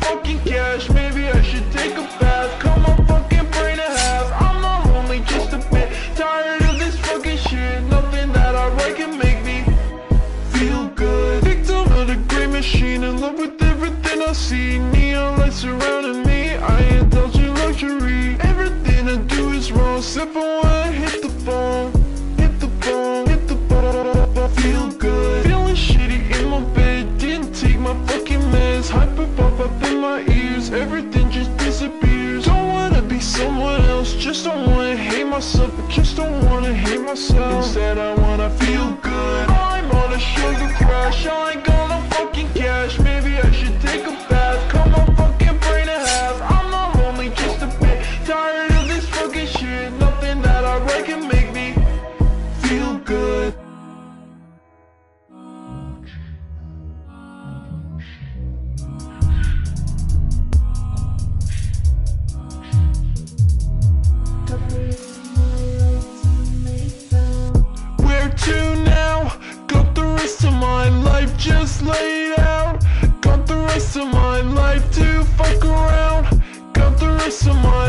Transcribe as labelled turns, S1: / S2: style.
S1: fucking cash. Maybe I should take a bath. Cut my fucking brain in half. I'm not lonely, just a bit tired of this fucking shit. Nothing that I write can make me feel good. Victim of the machine, in love with everything I see. Neon lights surrounding me. I indulge in luxury. Everything I do is wrong, except else. Just don't wanna hate myself. I just don't wanna hate myself. Instead, I wanna feel good. I'm on a sugar crash. I ain't got of my